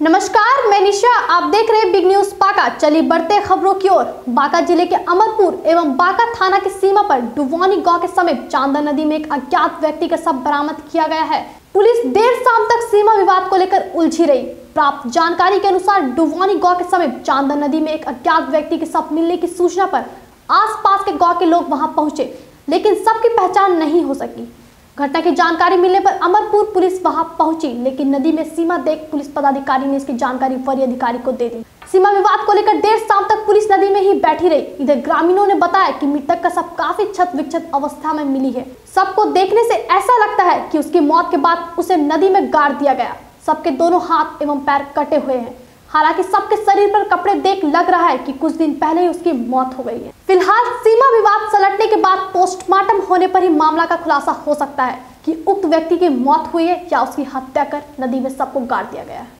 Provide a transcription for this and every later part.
नमस्कार, मैं निशा। आप देख रहे हैं बिग न्यूज़ बांका। चलिए बढ़ते खबरों की ओर। बांका ज़िले के अमरपुर एवं बांका थाना की सीमा पर डुवानी गाँव के समीप चांदा नदी में एक अज्ञात व्यक्ति का शव बरामद किया गया है। पुलिस देर शाम तक सीमा विवाद को लेकर उलझी रही। प्राप्त जानकारी के अनुसार डुवानी गाँव के समीप चांदा नदी में एक अज्ञात व्यक्ति के शव मिलने की सूचना पर आसपास के गाँव के लोग वहाँ पहुँचे, लेकिन सबकी पहचान नहीं हो सकी। घटना की जानकारी मिलने पर अमरपुर पुलिस वहाँ पहुँची, लेकिन नदी में सीमा देख पुलिस पदाधिकारी ने इसकी जानकारी वरीय अधिकारी को दे दी। सीमा विवाद को लेकर देर शाम तक पुलिस नदी में ही बैठी रही। इधर ग्रामीणों ने बताया कि मृतक का सब काफ़ी क्षत विक्षत अवस्था में मिली है। सबको देखने से ऐसा लगता है कि उसकी मौत के बाद उसे नदी में गाड़ दिया गया। सबके दोनों हाथ एवं पैर कटे हुए हैं। हालाँकि सबके शरीर पर कपड़े देख लग रहा है कि कुछ दिन पहले ही उसकी मौत हो गई है। फ़िलहाल सीमा विवाद सलटने के बाद पोस्टमार्टम होने पर ही मामला का खुलासा हो सकता है कि उक्त व्यक्ति की मौत हुई है या उसकी हत्या कर नदी में सबको गाड़ दिया गया है।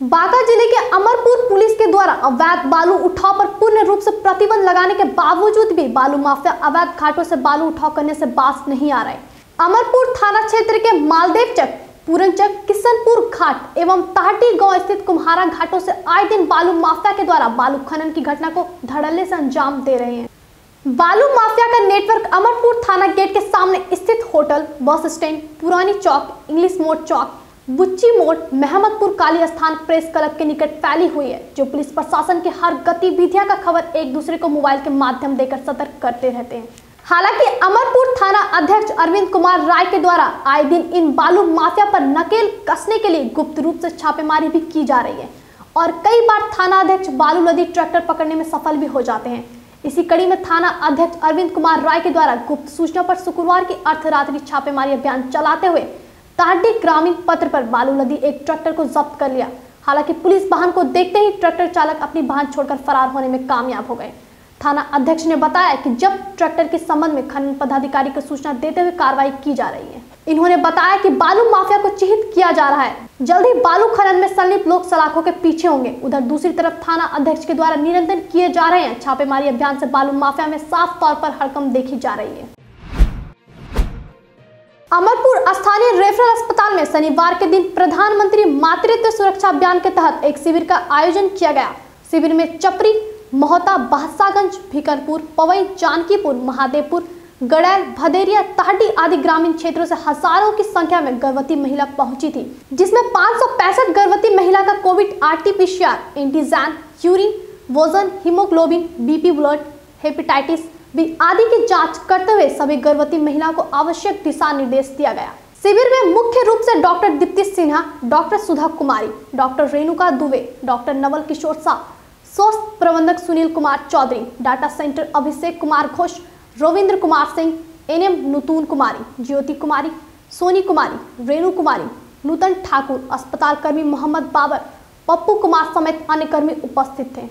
बांका ज़िले के अमरपुर पुलिस के द्वारा अवैध बालू उठाव पर पूर्ण रूप से प्रतिबंध लगाने के बावजूद भी बालू माफिया अवैध घाटों से बालू उठाव करने से बास नहीं आ रहे। अमरपुर थाना क्षेत्र के मालदेव चक पूरनचक किशनपुर घाट एवं ताहटी गाँव स्थित कुम्हारा घाटों से आए दिन बालू माफिया के द्वारा बालू खनन की घटना को धड़ल्ले से अंजाम दे रहे हैं। बालू माफिया का नेटवर्क अमरपुर थाना गेट के सामने स्थित होटल, बस स्टैंड, पुरानी चौक, इंग्लिश मोड़ चौक, बुच्ची मोड़, मेहमदपुर काली स्थान प्रेस क्लब के निकट फैली हुई है, जो पुलिस प्रशासन के हर गतिविधियाँ का खबर एक दूसरे को मोबाइल के माध्यम देकर सतर्क करते रहते हैं। हालाँकि अमरपुर अध्यक्ष अरविंद कुमार राय के द्वारा आए दिन इन बालू माफिया पर नकेल कसने के लिए गुप्त रूप से छापेमारी भी की जा रही है और कई बार थाना अध्यक्ष बालू नदी ट्रैक्टर पकड़ने में सफल भी हो जाते हैं। इसी कड़ी में थाना अध्यक्ष अरविंद कुमार राय के द्वारा गुप्त सूचना पर शुक्रवार की अर्धरात्रि छापेमारी अभियान चलाते हुए ताहडी ग्रामीण पत्र पर बालू नदी एक ट्रैक्टर को जब्त कर लिया। हालाँकि पुलिस वाहन को देखते ही ट्रैक्टर चालक अपनी वाहन छोड़कर फरार होने में कामयाब हो गए। थाना अध्यक्ष ने बताया कि जब ट्रैक्टर के संबंध में खनन पदाधिकारी को सूचना देते हुए कार्रवाई की जा रही है। इन्होंने बताया कि बालू माफिया को चिहित किया जा रहा है। जल्द ही बालू खनन में संलिप्त लोग सलाखों के पीछे होंगे। उधर दूसरी तरफ़ थाना अध्यक्ष के द्वारा निरंतर किए जा रहे हैं। छापेमारी अभियान से बालू माफिया में साफ़ तौर पर हड़कम देखी जा रही है। अमरपुर स्थानीय रेफरल अस्पताल में शनिवार के दिन प्रधानमंत्री मातृत्व सुरक्षा अभियान के तहत एक शिविर का आयोजन किया गया। शिविर में चपरी मोहता बहसागंज भिकरपुर, पवई, जानकीपुर, महादेवपुर, गड़ैल, भदेरिया ताहडी आदि ग्रामीण क्षेत्रों से हज़ारों की संख्या में गर्भवती महिला पहुँची थी, जिसमें पाँच गर्भवती महिला का कोविड आरटीपीसीआर, एंटीजैन, यूरिन, वज़न, haemoglobin, BP blood, hepatitis B आदि की जाँच करते हुए सभी गर्भवती महिलाओं को आवश्यक दिशा निर्देश दिया गया। शिविर में मुख्य रूप से doctor Dipti Sinha, doctor Sudha Kumari, doctor Renuka Dubey, doctor Naval Kishore Shah स्वास्थ्य प्रबंधक Sunil Kumar Choudhary, data centre Abhishek Kumar Ghosh, Ravindra Kumar Singh N M Nutan Kumari, Jyoti Kumari, Soni Kumari, Renu Kumari, Nutan Thakur अस्पताल कर्मी मोहम्मद बाबर, पप्पू कुमार समेत अन्य कर्मी उपस्थित थे।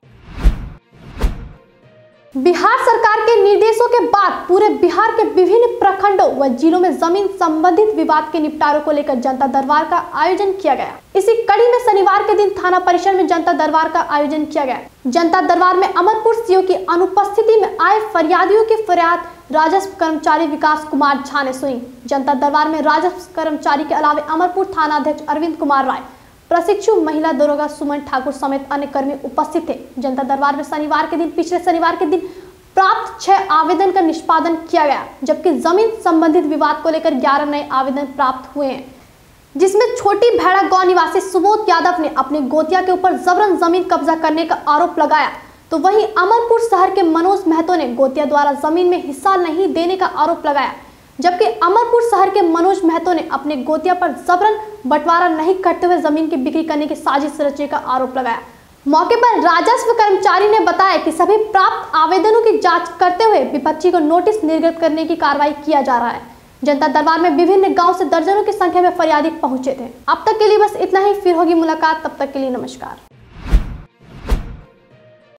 बिहार सरकार के निर्देशों के बाद पूरे बिहार के विभिन्न प्रखंडों व जिलों में ज़मीन संबंधित विवाद के निपटारों को लेकर जनता दरबार का आयोजन किया गया। इसी कड़ी में शनिवार के दिन थाना परिसर में जनता दरबार का आयोजन किया गया। जनता दरबार में अमरपुर सीओ की अनुपस्थिति में आए फरियादियों की फरियाद राजस्व कर्मचारी विकास कुमार झा ने सुनी। जनता दरबार में राजस्व कर्मचारी के अलावे अमरपुर थाना अध्यक्ष अरविंद कुमार राय प्रशिक्षु महिला दरोगा सुमन ठाकुर समेत अन्य कर्मी उपस्थित थे। जनता दरबार में शनिवार के दिन, पिछले शनिवार के दिन प्राप्त छह आवेदन का निष्पादन किया गया, जबकि ज़मीन संबंधित विवाद को लेकर ग्यारह नए आवेदन प्राप्त हुए हैं। जिसमें छोटी भैड़ा गाँव निवासी सुबोध यादव ने अपने गोतिया के ऊपर जबरन ज़मीन कब्जा करने का आरोप लगाया। तो वहीं अमरपुर शहर के मनोज महतो ने गोतिया द्वारा ज़मीन में हिस्सा नहीं देने का आरोप लगाया। जबकि अमरपुर शहर के मनोज महतो ने अपने गोतिया पर जबरन बंटवारा नहीं करते हुए ज़मीन की बिक्री करने की साजिश रचने का आरोप लगाया। मौके पर राजस्व कर्मचारी ने बताया कि सभी प्राप्त आवेदनों की जाँच करते हुए विपक्षी को नोटिस निर्गत करने की कार्रवाई किया जा रहा है। जनता दरबार में विभिन्न गाँव से दर्जनों की संख्या में फरियादी पहुँचे थे। अब तक के लिए बस इतना ही। फिर होगी मुलाकात। तब तक के लिए नमस्कार।